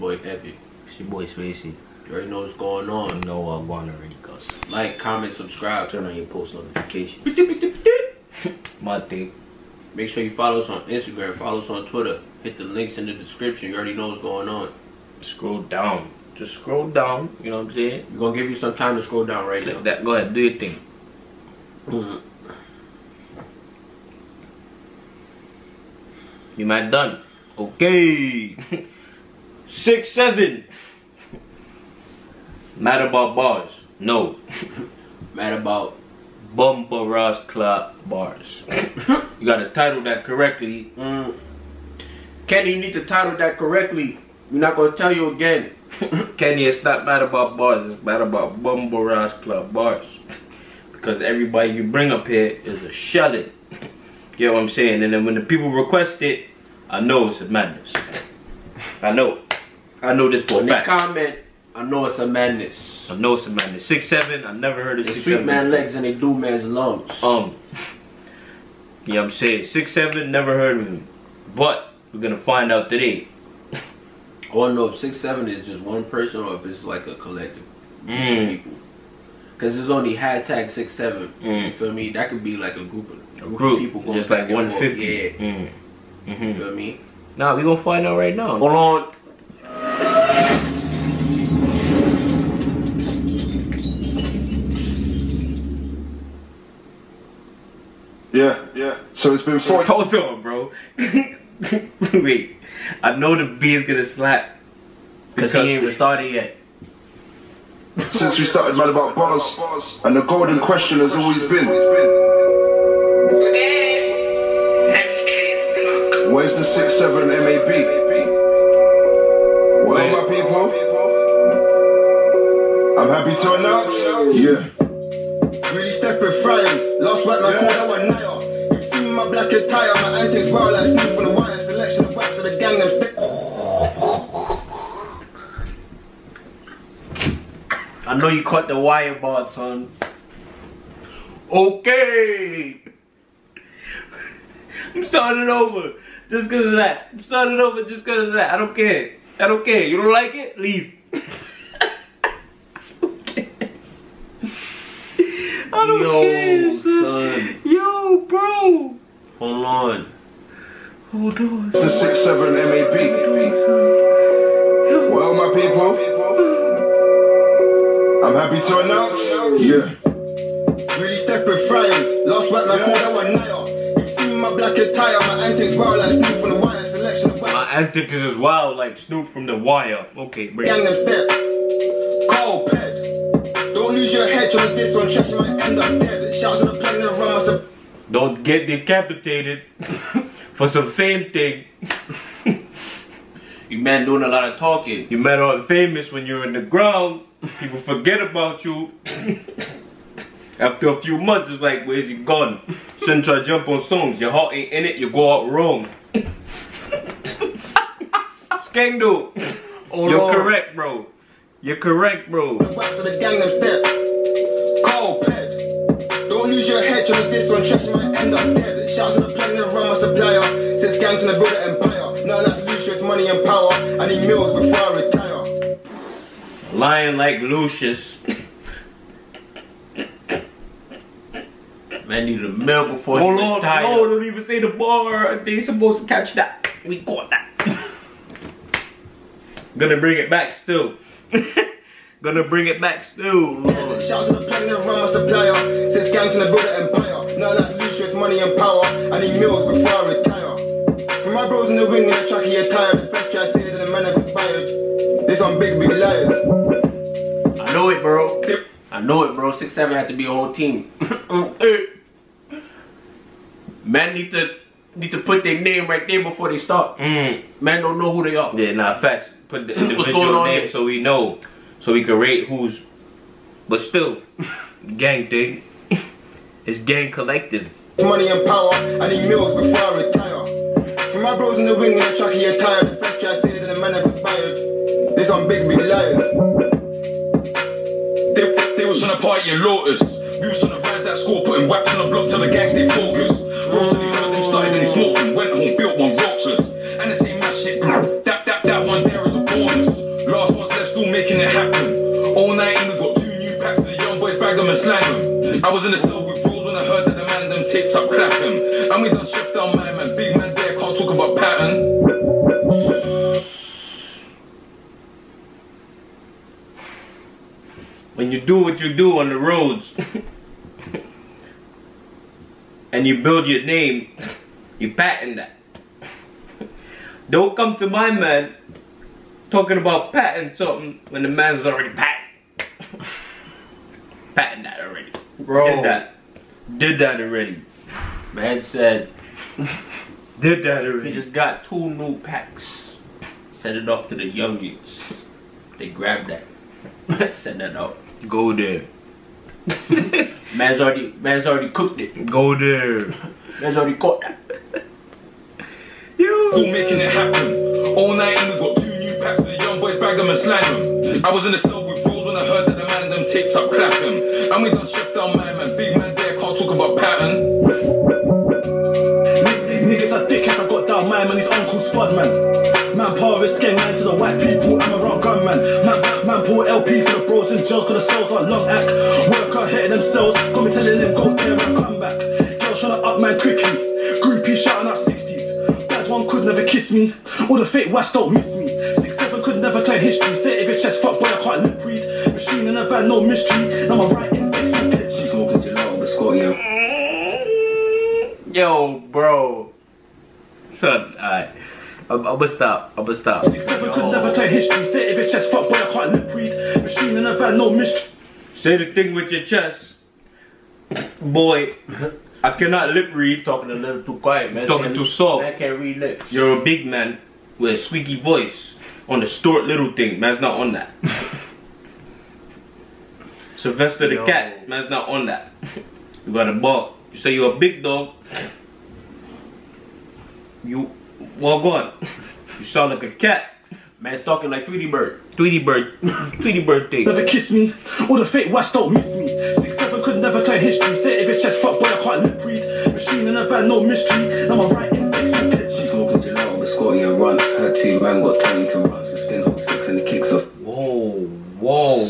boy Epicc. It's your boy Spacey. You already know what's going on. You know I'm going already, cuz. Like, comment, subscribe. Turn on your post notifications. My thing. Make sure you follow us on Instagram, follow us on Twitter. Hit the links in the description. You already know what's going on. Scroll down. Just scroll down. You know what I'm saying? We're gonna give you some time to scroll down right Click now. that. Go ahead. Do your thing. Mhm. You might done. Okay. Six seven. Mad about bars. No. Mad about Bumper Ross Club bars. you gotta title that correctly. Mm. Kenny, you need to title that correctly. We're not gonna tell you again. Kenny, it's not mad about bars, it's mad about Bumble Ross Club bars. Because everybody you bring up here is a. You know what I'm saying? And then when the people request it, I know it's a madness. I know. I know this for a When fact. comment, I know it's a madness. I know it's a madness. Six seven, I never heard of They six sweep seven. man legs and they do man's lungs. Um, you know what I'm saying? Six seven, never heard of him. But we're gonna find out today. I wanna know if six seven is just one person or if it's like a collective of Mm. people. Cause there's only hashtag six seven. You Mm. feel me? That could be like a group of A of group, people going just like 150. Yeah. Mm. You hmm feel me? Nah, we gonna find out right now. Hold on. So it's been four. Hold on, bro. Wait, I know the B is gonna slap. Cause he ain't even started yet. since we started Mad About Bars, and the golden question has always been, where's the 6-7 MAB? Well, my people, I'm happy to announce, yeah. Really stepping fryers. Last white man called that one Naya. You've seen my my antics wild like Snoop from the wire. Selection of wax of the gang, them stick. I know you caught the wire bar, son. Okay. I'm starting over just because of that. I'm starting over just because of that. I don't care. I don't care. You don't like it? Leave. Who cares? I don't Yo, care, son. son. Yo, bro. Hold on. Hold on. The 6-7 MAB. Well, my people, I'm happy to announce, yeah. Really stepping fryers. Last white man called that one Naya. You've seen my black attire, my antics wild like Snoop from the wire. Selection of wax. My antics is as wild like Snoop from The Wire. Okay, bring Gang it. them step. Carl Ped. Don't lose your head trying to diss on trash, you might end up dead. Shouts to the plug in the rum, I said. Don't get decapitated for some fame thing. You man doing a lot of talking. You met all famous when you're in the ground. People forget about you. After a few months, it's like, where's he gone? Shouldn't try to jump on songs. Your heart ain't in it, you go out wrong. Skengdo, you're on. correct, bro. You're correct, bro. Lose your head to diss on trash, you might end up dead. Shouts to the plug in the my supplier. Says gangs in the build an empire. Nothing like Lucius, money and power. I need meals before I retire. Lying like Lucius. Man need a meal before Hold he oh, on, retire. no, don't even say the bar. They supposed to catch that. We caught that. Gonna bring it back still. Gonna bring it back still. Lord. Shouts to the plug in the my supplier. Says gangs in the build an empire. Nothing like Lucius, money and power. I need meals before I retire. For my bros in the wing in the track, he tired. The first try say that the man have inspired. This on big, big liars. I know it, bro. I know it, bro. Six seven had to be a whole team. Man need to need to put their name right there before they start. Mm. Man don't know who they are. Yeah, nah, facts. Put the What's going individual on name here? so we know. So we can rate who's. But still, gang thing. It's gang collective. money and power. I need meals before I retire. For my bros in the wing in the track, he tired. The first try say that the man have inspired. This on big, big liars. They, they was trying to party in Lotus. We was trying to rise that score, putting whaps on the block till the gang stay focused. Bro, so you know them started was in the cell with Rose when I heard that the man them taped up clapping. And we done chef down my man, big man there, can't talk about pattern. when you do what you do on the roads and you build your name, you patent that. Don't come to my man talking about patent something when the man's already patent. patent that already. Bro. Did that. Did that already. Man said Did that he already. just got two new packs. Send it off to the young youths. They grabbed that. Send that out. Go there. Man's already man's already cooked it. Go there. Man's already caught that. All making it happen. All night and we got two new packs for the young boys, bag them and slang them. I was in the cell taped up clapping. And we done chef down my man, big man there, can't talk about pattern. Niggas are dickheads, I got down my man, his uncle Spud man. Man, power is gang man to the white people, I'm a wrong gun man. Man, man, pull LP for the bros in jail, cause the cells are long act. Work out hitting themselves, come and telling them go there and come back. Girl tryna up man quickly, groupie shouting out 60s. Bad one could never kiss me, all the fake wash don't miss no mystery, now I'm right index and pitchy. Smoking gelato with Scotty and Yo, bro. Son, alright. I'm, I'm gonna stop. I'm gonna stop. Six seven could never clear history, say if it's chest fuck boy, I can't lip read. Machine in a van, no mystery. Say the thing with your chest. Boy, I cannot lip read. Talking a little too quiet, man. Talking too soft. Man can't read lips. You're a big man with a squeaky voice on the short little thing. Man's not on that. Sylvester the Yo. cat. Man's not on that. You got a bark. You say you're a big dog. You walk on. You sound like a cat. Man's talking like Tweety Bird. Tweety bird. Tweety bird thing. Never kiss me, all the fake wash don't miss me. Six seven could never clear history, say if it's chest fuck boy, I can't lip read. Machine in a van, no mystery, now I'm right index and pitchy. Smoking gelato with Scotty and runs. Her two man got 10 to runs. And spin hook six and the kicks off. Whoa, whoa,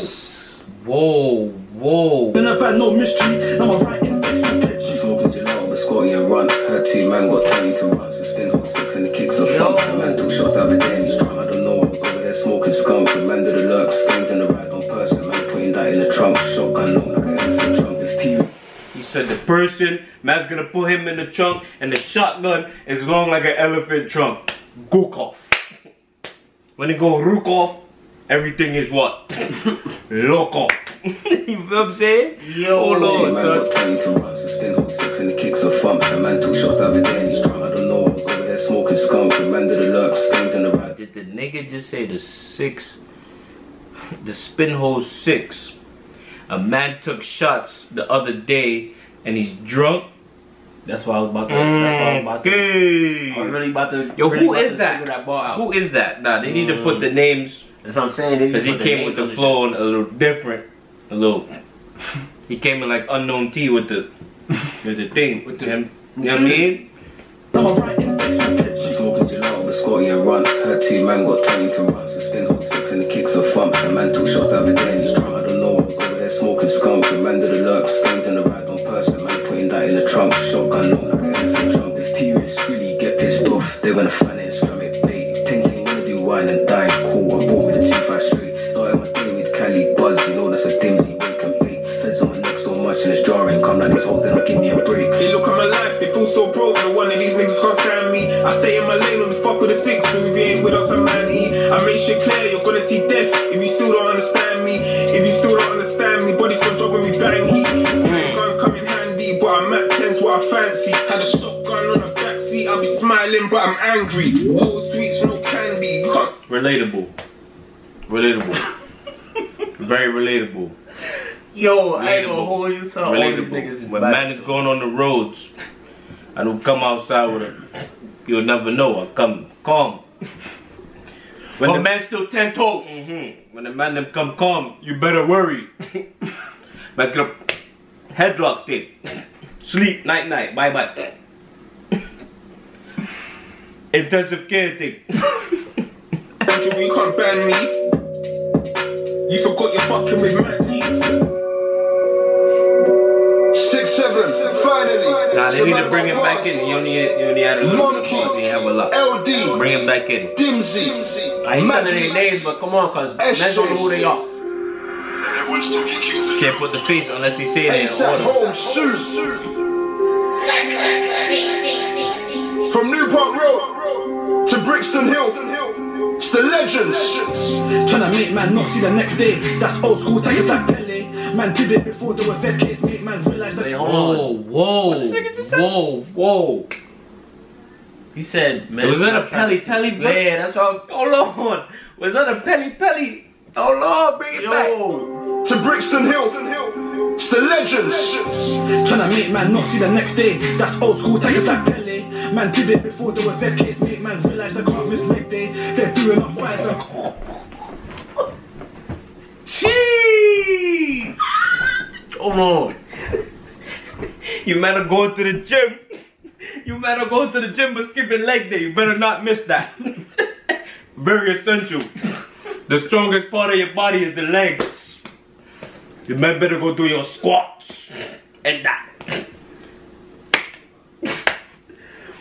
whoa, whoa. In a van, no mystery, now I'm right index and pitchy. Smoking gelato with Scotty and runs. Her two man got Tellington runs. And spin hook six and the kicks off. Funk. The man took shots the other day and he's drunk. I don't know. I was over there smoking skunk. The man did the lurk. Stains in the ride on person. Man putting that in the trunk. Shotgun long like an elephant trunk. With P. He said the person, man's gonna put him in the trunk, and the shotgun is long like an elephant trunk. Gook off. When it go rook off, everything is what? Lock off. you feel what I'm saying? Yo, oh Two Lord, man son. got Tellington runs. And spin hook six and the kicks off. Funk. The man took shots the other day and he's drunk. I don't know. Over there smoking skunk. The man did the lurk. Stains in the ride. Did the nigga just say the six, the spin hole six? A man took shots the other day and he's drunk. That's why I was about to. That's why I was about to. Mm, I was really about to. Yo, really who about is to that? that out. Who is that? Nah, they need to put the mm. names That's what I'm saying. Because he came with the flow and a little different, a little. He came in like unknown T with the with the thing. With the- you know you know what I mean? I'm right index and pitchy. Smoking gelato with Scotty and runs. Her two man got Tellington runs. And spin hook six and the kicks off. Funk. The man took shots the other day and he's drunk. I don't know. Over there smoking skunk. The man did the lurk. Stains in the ride on person. Man putting that in the trunk. Shotgun long like an elephant trunk. If periods really get pissed off, they're gonna find it and strum it bait. Thinking wanna do wine and dine. Come like these they give me a break. They look at my life, they feel so broke. No one of these niggas can't stand me. I stay in my lane on the fuck with a six. So if you ain't with us, I'm man E. I make shit clear, you're gonna see death if you still don't understand me. If you still don't understand me, body's gonna drop when we bang heat. Guns come in handy, but I'm at 10's what I fancy. Had a shotgun on the backseat, I'll be smiling, but I'm angry. Whole sweets, no candy. You Relatable. Relatable. Very relatable. Yo, I ain't gonna hold you so. All these niggas Relatable. is When back, man is so. going on the roads and will come outside with a, you'll never know. I come calm. When But the man still ten toes. Mhm. When the man them come calm, you better worry. Man's gonna headlock it. Sleep night night. Bye bye. Intensive care thing. you can't ban me. You forgot you're fucking with mad leaks. Nah, they need to bring him back in. You only, you only had a little bit more. You have a lot. LD, Bring him back in. Dimzy, I ain't telling their names, but come on, cause men don't know who they are. Can't put the face unless he say it in ASAP order. Home Shoes. From Newport Road to Brixton Hill, it's the legends. Tryna make man not see the next day. That's old school tactics like Pele. Man did it before there was ZKs. Make man realize that. Hey, hold on. Whoa, whoa, this nigga just said? whoa, whoa. He said, man. Was that a stop trying to- Pelly Pelly? Yeah, that's all. Hold on. Was that a Pelly Pelly? Oh Lord, bring it back. To Brixton Hill, it's the legends. Tryna make man not see the next day. That's old school tactics like Pele. Man did it before there was ZKs. Make man realize they can't miss leg day. They're doing up fights. and- Jeez. Hold on. You better go to the gym. You better go to the gym but skipping leg day. You better not miss that. Very essential. The strongest part of your body is the legs. You man better go do your squats and that.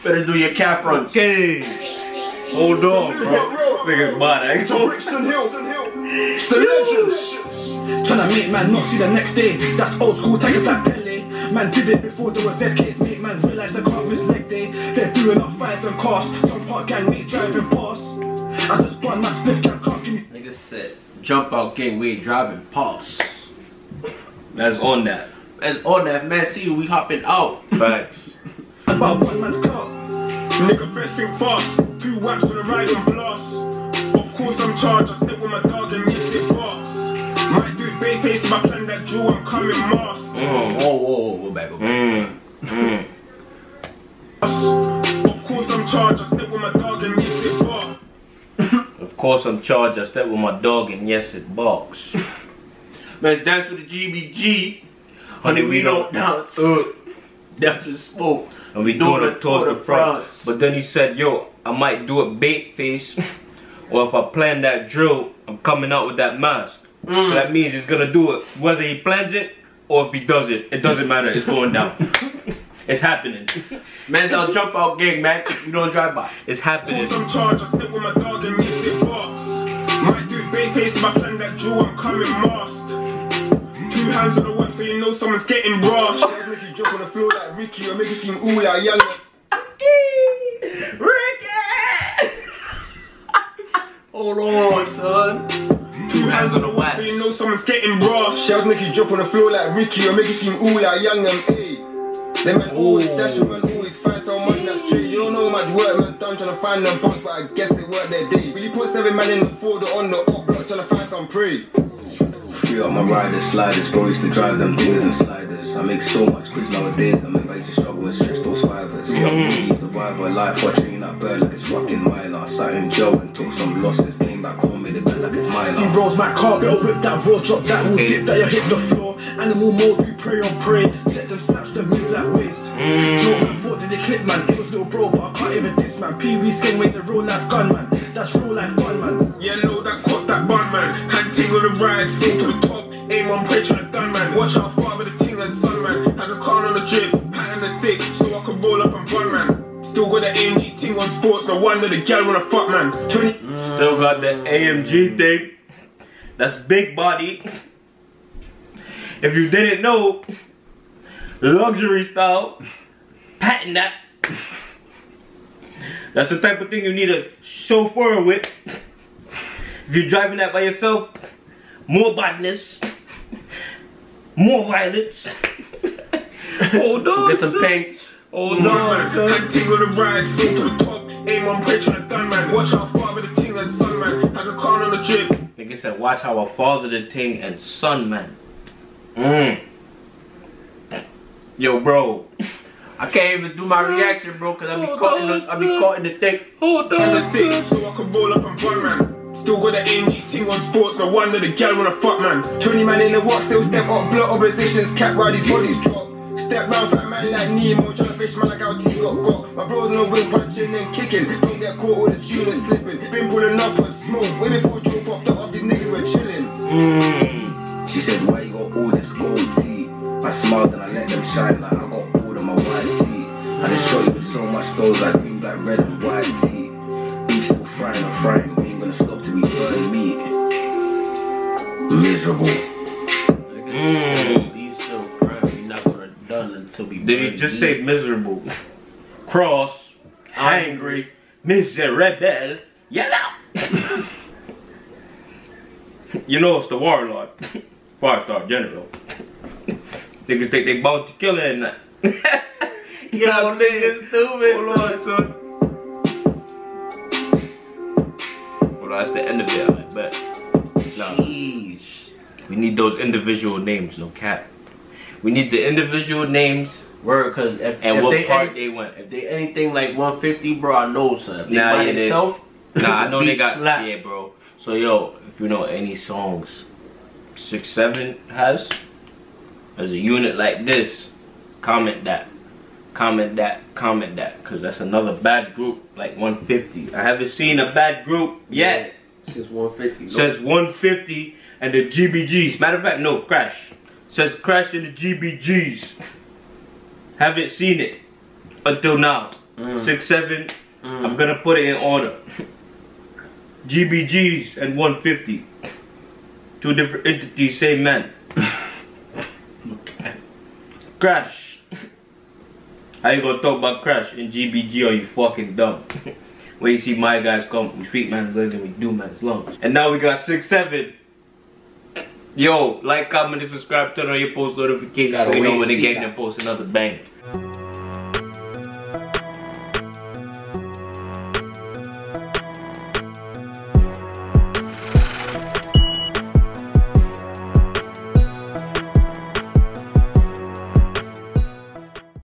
Better do your calf runs. Okay. Hold on, bro. Niggas bad, To eh? Brixton Hill, it's the legends. Tryna make man not see the next day. That's old school tactics like Pele. Man did it before there was ZKs. Make man realize they can't miss leg day. They're doing up fights and cost. Jump out gang, we driving past. I just bought my spliff gang, can't give me. Nigga said, jump out gang, we ain't driving pause. That's on that. That's on that man, see you, we hopping out. Facts. About one man's car. Nigga, first thing fast. Two whaps on the ride and blast. Of course I'm charged. I step with my dog and yes it box. Might do it bay face if I plan that drill. I'm coming masked. Whoa, whoa, whoa, go back, go back. Mm. Mm. Of course I'm charged. I step with my dog and yes it box. Of course I'm charged. I step with my dog and yes it barks. Man's dance with the GBG. Honey, we don't dance. Uh, Dance with smoke. and we Doing doing it towards Tour the front. France. But then he said, yo, I might do a bait face. or if I plan that drill, I'm coming out with that mask. So Mm. that means he's gonna do it. Whether he plans it or if he does it, it doesn't matter. It's going down. it's happening. Man's out jump out gang, man. You don't drive by. It's happening. course I'm. I step with my dog and yes it box. Might do it bay face if I plan that drill. I'm coming masked. Two hands on the whip so you know someone's getting brassed. Guys make you drop on the floor like Ricky or make you scream ooh like young. Hold on, son. Two hands on the whip so you know someone's getting brassed. Shells make you drop on the floor like Ricky or make you scream ooh like young and ayy. Them man always dash and man always find someone that's straight. You don't know how much work man done trying to find them bumps, but I guess it worked their day. Really put seven man in the Ford or on the up block trying to find some prey. Free up my riders, sliders, bro used to drive them dingers and sliders. I make so much quiz nowadays, I make I used to struggle and stretch those fivers. Young mm. survivor, life watching that bird like it's fucking minor. Sat in jail and took some losses, came back home, made it back like it's See rolls my car, belt whip that raw drop that will dip that you hit the floor. Animal mode, we pray on prey. Set them snaps, them move like waves. Joe man thought that they clip man, it was little bro, but I can't even diss man. Pee wee skin ways a real life gun man. That's real life gun man. Yellow that caught that bun man. Hand ting on the ride, full to the top. Aim on prey trying to done man. Watch out far with the ting and sun man. Had a car on the drip, pat on the stick, so I can roll up and run man. Still got the AMG ting on sports, no wonder the gal wanna fuck man. 20 Still got the AMG thing. That's big body. If you didn't know, luxury style, patent that. That's the type of thing you need a chauffeur with. If you're driving that by yourself, more badness, more violence. Hold on. Get some paints. On. son. Had ting on the ride, full to the top. Aim on prey trying to done man. Watch out far with the ting and sun man. Had a car on the drip. Nigga said, watch how I father the thing and son, man. Mm. Yo, bro. I can't even do my reaction, bro, cause I be caught in the I be caught in the thick. Hold on the stick, so I can roll up and run, man. Still got the AMG ting on sports, no wonder the gal wanna fuck, man. 20 man in the walk, still step up, blood oppositions, cap while these bodies drop. Step round fat man like Nemo, tryna fish man like how T got got. My bros on the wing punching and kicking, don't get caught with the tune and slipping. Been pulling up on smoke, way before Joe popped up, off these niggas were chilling. Mm. She said, why you got all this gold tea? I smiled and I let them shine like I got all of my white tea. I just shot you with so much gold like green, black, red, and white tea. Beef still frying and frying, we ain't gonna stop till we burn meat. Miserable. Mm. Until we. Did he just say miserable? Cross, angry, miserable, yellow. you know it's the warlord, five star general. Niggas think they bout to kill it and that. Yo, nigga, stupid. Hold on, son. Well, that's the end of it, I bet. Nah. Jeez. We need those individual names, no cap. We need the individual names Word, cause if, and if what they part any, they went. if they anything like 150, bro, I know son. If they Nah, by yeah, they- Nah, I know they got slap. yeah, bro. So yo, if you know any songs six seven has as a unit like this, comment that, comment that, comment that, cause that's another bad group like 150. I haven't seen a bad group yet Since 150. Since 150 and the GBGs. Matter of fact, no crash. Says crash in the GBGs. Haven't seen it until now. Mm. Six seven. Mm. I'm gonna put it in order. GBGs and 150. Two different entities, same man. Crash. How you gonna talk about Crash in GBG? Are you fucking dumb? When you see my guys come, we speak man's legs and we do man's lungs. And now we got six seven. Yo, like, comment, and subscribe, turn on your post notifications so you know when they get and post another bang.